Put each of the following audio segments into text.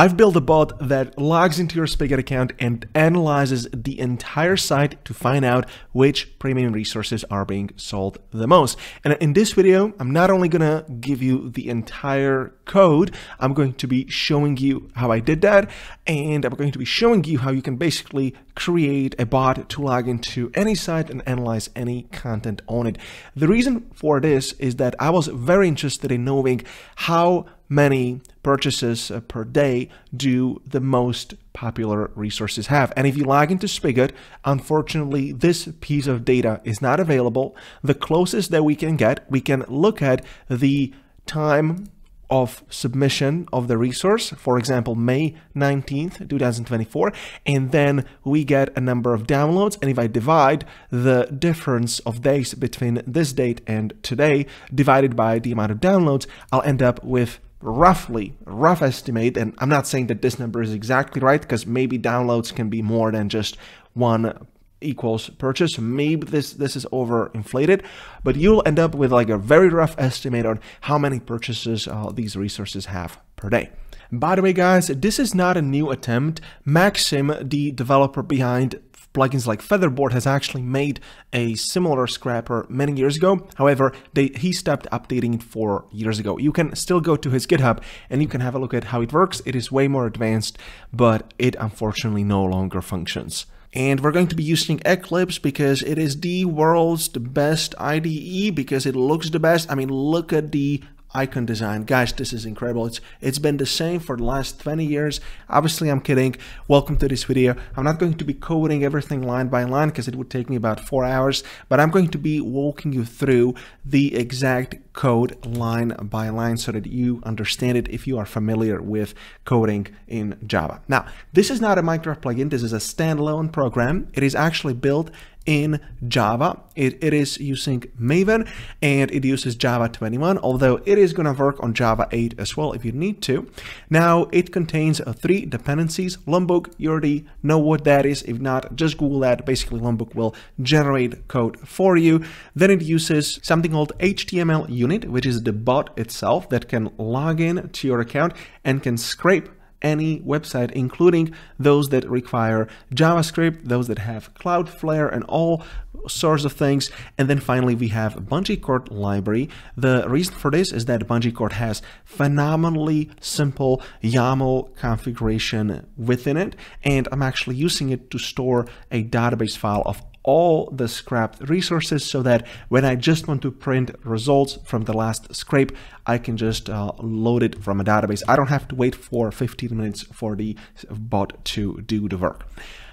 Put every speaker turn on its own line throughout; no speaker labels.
I've built a bot that logs into your Spigot account and analyzes the entire site to find out which premium resources are being sold the most. And in this video, I'm not only to give you the entire code, I'm going to be showing you how I did that. And I'm going to be showing you how you can basically create a bot to log into any site and analyze any content on it. The reason for this is that I was very interested in knowing how many purchases uh, per day do the most popular resources have. And if you log into Spigot, unfortunately, this piece of data is not available. The closest that we can get, we can look at the time of submission of the resource, for example, May 19th, 2024, and then we get a number of downloads. And if I divide the difference of days between this date and today divided by the amount of downloads, I'll end up with roughly rough estimate and i'm not saying that this number is exactly right because maybe downloads can be more than just one equals purchase. Maybe this this is over inflated but you'll end up with like a very rough estimate on how many purchases uh, these resources have per day. By the way guys this is not a new attempt. Maxim the developer behind plugins like Featherboard has actually made a similar scrapper many years ago. However, they, he stopped updating it four years ago. You can still go to his GitHub and you can have a look at how it works. It is way more advanced, but it unfortunately no longer functions. And we're going to be using Eclipse because it is the world's best IDE because it looks the best. I mean, look at the icon design. Guys, this is incredible. It's It's been the same for the last 20 years. Obviously, I'm kidding. Welcome to this video. I'm not going to be coding everything line by line because it would take me about four hours, but I'm going to be walking you through the exact code line by line so that you understand it if you are familiar with coding in Java. Now, this is not a Minecraft plugin. This is a standalone program. It is actually built in Java. It, it is using Maven and it uses Java 21, although it is going to work on Java 8 as well if you need to. Now, it contains uh, three dependencies. Lombok, you already know what that is. If not, just Google that. Basically, Lombok will generate code for you. Then it uses something called HtmlUnit, which is the bot itself that can log in to your account and can scrape any website, including those that require JavaScript, those that have Cloudflare and all sorts of things. And then finally, we have BungeeCord library. The reason for this is that BungeeCord has phenomenally simple YAML configuration within it. And I'm actually using it to store a database file of all the scrapped resources so that when I just want to print results from the last scrape, I can just uh, load it from a database. I don't have to wait for 15 minutes for the bot to do the work.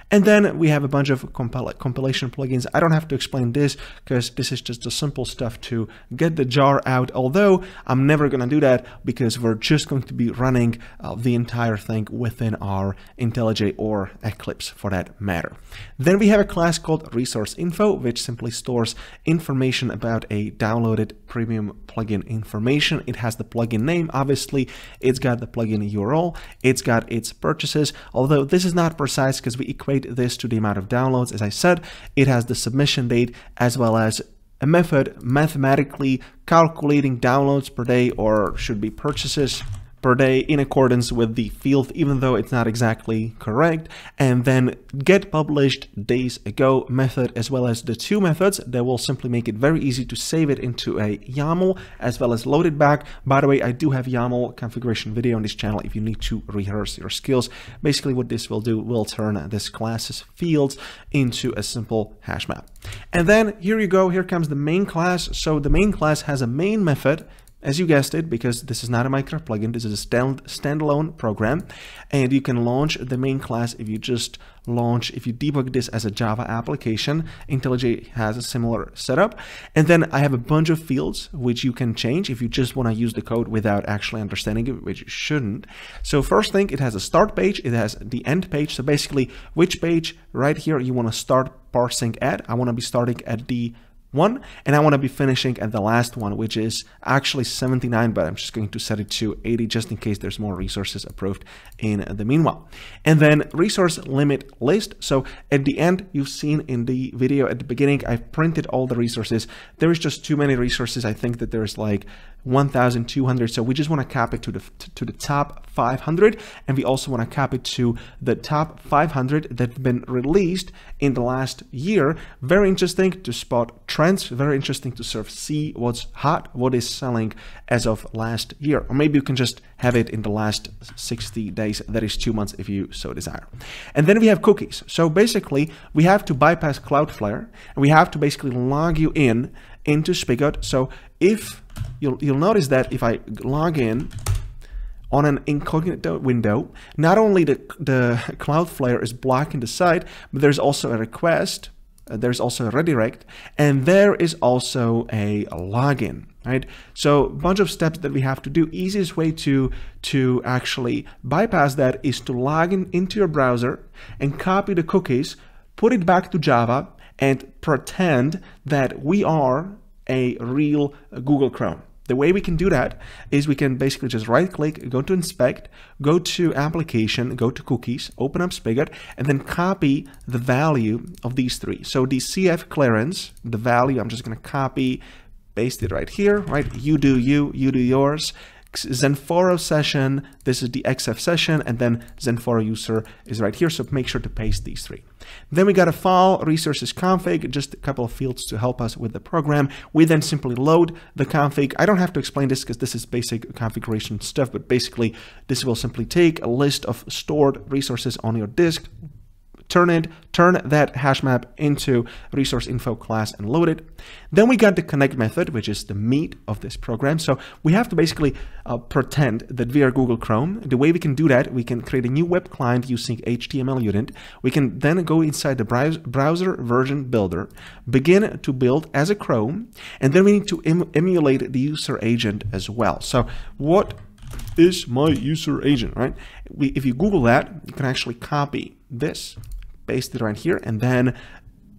And then we have a bunch of compil compilation plugins. I don't have to explain this because this is just the simple stuff to get the jar out. Although I'm never going to do that because we're just going to be running uh, the entire thing within our IntelliJ or Eclipse for that matter. Then we have a class called resource info, which simply stores information about a downloaded premium plugin information. It has the plugin name, obviously. It's got the plugin URL. It's got its purchases, although this is not precise because we equate this to the amount of downloads. As I said, it has the submission date as well as a method mathematically calculating downloads per day or should be purchases per day in accordance with the field, even though it's not exactly correct, and then get published days ago method, as well as the two methods that will simply make it very easy to save it into a YAML, as well as load it back. By the way, I do have YAML configuration video on this channel if you need to rehearse your skills. Basically what this will do will turn this class's fields into a simple hash map. And then here you go, here comes the main class. So the main class has a main method as you guessed it, because this is not a Minecraft plugin, this is a stand standalone program, and you can launch the main class if you just launch, if you debug this as a Java application. IntelliJ has a similar setup. And then I have a bunch of fields which you can change if you just want to use the code without actually understanding it, which you shouldn't. So first thing, it has a start page, it has the end page. So basically, which page right here you want to start parsing at. I want to be starting at the one and I want to be finishing at the last one which is actually 79 but I'm just going to set it to 80 just in case there's more resources approved in the meanwhile. And then resource limit list. So at the end you've seen in the video at the beginning I've printed all the resources. There is just too many resources. I think that there's like 1200 so we just want to cap it to the to the top 500 and we also want to cap it to the top 500 that have been released in the last year. Very interesting to spot trends. Very interesting to sort of see what's hot what is selling as of last year. Or maybe you can just have it in the last 60 days. That is two months if you so desire. And then we have cookies. So basically we have to bypass cloudflare and we have to basically log you in into spigot. So if you'll, you'll notice that if I log in on an incognito window, not only the, the Cloudflare is blocking the site, but there's also a request, there's also a redirect, and there is also a login, right? So a bunch of steps that we have to do. Easiest way to, to actually bypass that is to log in into your browser and copy the cookies, put it back to Java, and pretend that we are a real Google Chrome. The way we can do that is we can basically just right click, go to inspect, go to application, go to cookies, open up Spigot, and then copy the value of these three. So the CF clearance, the value, I'm just going to copy, paste it right here, right? You do you, you do yours. XenForo session, this is the XF session, and then XenForo user is right here. So make sure to paste these three. Then we got a file resources config, just a couple of fields to help us with the program. We then simply load the config. I don't have to explain this because this is basic configuration stuff, but basically this will simply take a list of stored resources on your disk, turn it, turn that hash map into resource info class and load it. Then we got the connect method, which is the meat of this program. So we have to basically uh, pretend that we are Google Chrome. The way we can do that, we can create a new web client using HtmlUnit. We can then go inside the browser version builder, begin to build as a Chrome, and then we need to em emulate the user agent as well. So what is my user agent, right? We, if you Google that, you can actually copy this paste it right here. And then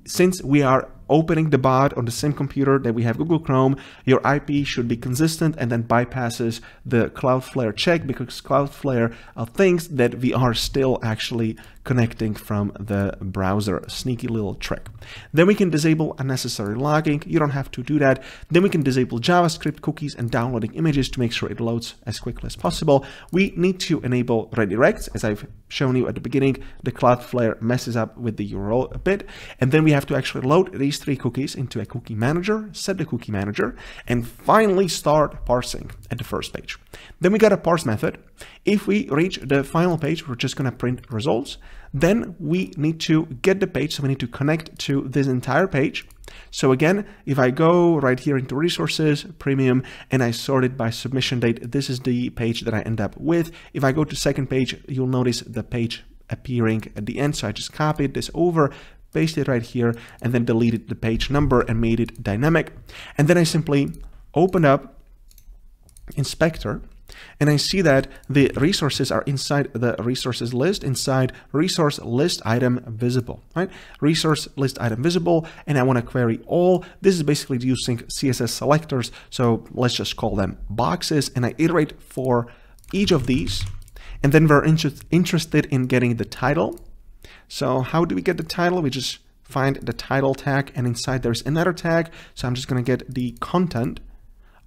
since we are opening the bot on the same computer that we have Google Chrome, your IP should be consistent and then bypasses the Cloudflare check because Cloudflare uh, thinks that we are still actually connecting from the browser. Sneaky little trick. Then we can disable unnecessary logging. You don't have to do that. Then we can disable JavaScript cookies and downloading images to make sure it loads as quickly as possible. We need to enable redirects. As I've shown you at the beginning, the Cloudflare messes up with the URL a bit. And then we have to actually load these three cookies into a cookie manager, set the cookie manager, and finally start parsing at the first page. Then we got a parse method. If we reach the final page, we're just going to print results. Then we need to get the page, so we need to connect to this entire page. So again, if I go right here into resources, premium, and I sort it by submission date, this is the page that I end up with. If I go to second page, you'll notice the page appearing at the end. So I just copied this over, pasted it right here, and then deleted the page number and made it dynamic. And then I simply open up inspector and I see that the resources are inside the resources list, inside resource list item visible, right? Resource list item visible, and I want to query all. This is basically using CSS selectors. So let's just call them boxes, and I iterate for each of these. And then we're inter interested in getting the title. So how do we get the title? We just find the title tag, and inside there's another tag. So I'm just going to get the content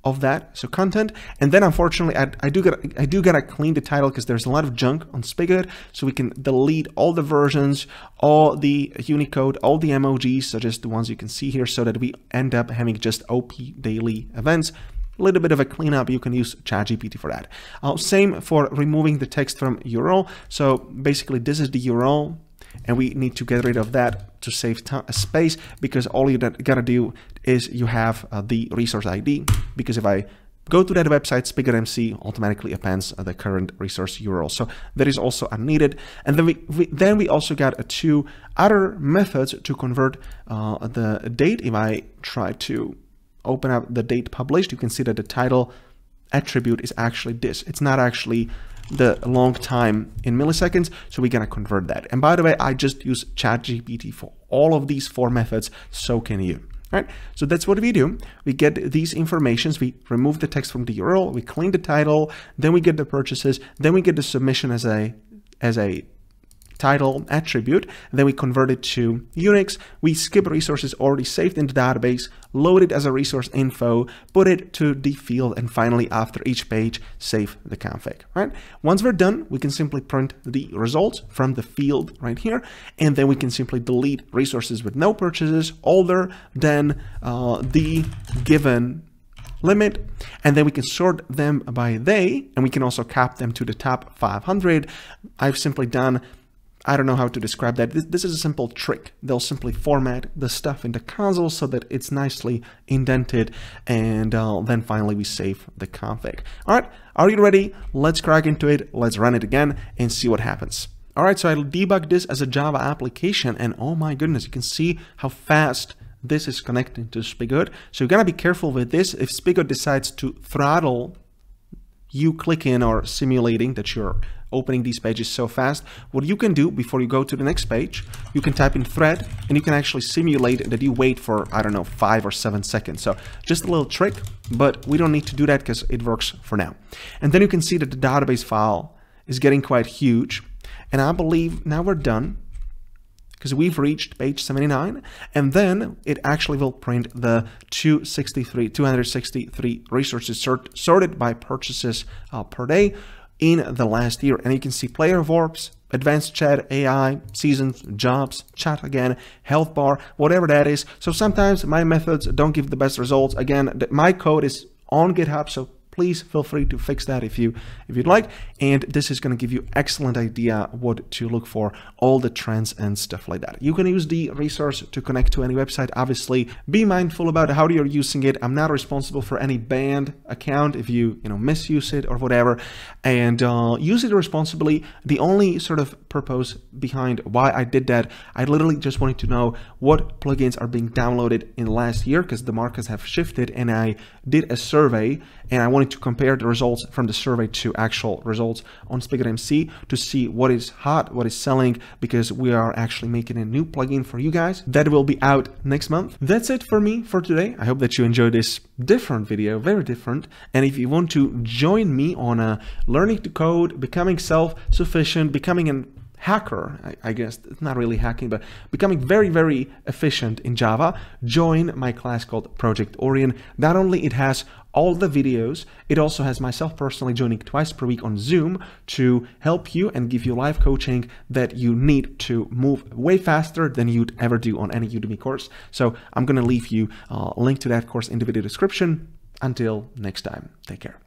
of that, so content, and then unfortunately I, I do get I do gotta clean the title because there's a lot of junk on Spigot, so we can delete all the versions, all the Unicode, all the emojis, such as the ones you can see here, so that we end up having just OP daily events. A little bit of a cleanup, you can use ChatGPT for that. Uh, same for removing the text from URL. So basically, this is the URL and we need to get rid of that to save time, space because all you gotta do is you have uh, the resource ID because if I go to that website, SpigotMC automatically appends uh, the current resource URL. So that is also unneeded. And then we, we then we also got uh, two other methods to convert uh, the date. If I try to open up the date published, you can see that the title attribute is actually this. It's not actually the long time in milliseconds. So we're going to convert that. And by the way, I just use ChatGPT for all of these four methods. So can you. Right? So that's what we do. We get these informations, we remove the text from the URL, we clean the title, then we get the purchases, then we get the submission as a as a title attribute, then we convert it to Unix, we skip resources already saved in the database, load it as a resource info, put it to the field, and finally after each page, save the config, right? Once we're done, we can simply print the results from the field right here, and then we can simply delete resources with no purchases older than uh, the given limit and then we can sort them by they and we can also cap them to the top 500 I've simply done I don't know how to describe that. This, this, is a simple trick. They'll simply format the stuff in the console so that it's nicely indented and uh, then finally we save the config. All right, are you ready? Let's crack into it. Let's run it again and see what happens. All right, so I'll debug this as a Java application and oh my goodness, you can see how fast this is connecting to Spigot. So you gotta be careful with this. If Spigot decides to throttle you clicking or simulating that you're opening these pages so fast, what you can do before you go to the next page, you can type in thread and you can actually simulate that you wait for, I don't know, five or seven seconds. So just a little trick, but we don't need to do that because it works for now. And then you can see that the database file is getting quite huge. And I believe now we're done because we've reached page 79 and then it actually will print the 263 263 resources sort, sorted by purchases uh, per day in the last year. And you can see PlayerWarps advanced chat AI seasons jobs chat again health bar whatever that is. So sometimes my methods don't give the best results. Again my code is on github so please feel free to fix that if you if you'd like. And this is going to give you excellent idea what to look for all the trends and stuff like that. You can use the resource to connect to any website. Obviously be mindful about how you're using it. I'm not responsible for any banned account if you you know misuse it or whatever. And uh, use it responsibly. The only sort of purpose behind why i did that i literally just wanted to know what plugins are being downloaded in last year because the markets have shifted and i did a survey and i wanted to compare the results from the survey to actual results on Spigot MC to see what is hot, what is selling, because we are actually making a new plugin for you guys that will be out next month. That's it for me for today. I hope that you enjoyed this different video, very different. And if you want to join me on a learning to code, becoming self-sufficient, becoming an hacker, I, guess it's not really hacking, but becoming very, very efficient in Java, join my class called Project Orion. Not only it has all the videos, it also has myself personally joining twice per week on Zoom to help you and give you live coaching that you need to move way faster than you'd ever do on any Udemy course. So I'm going to leave you a link to that course in the video description. Until next time, take care.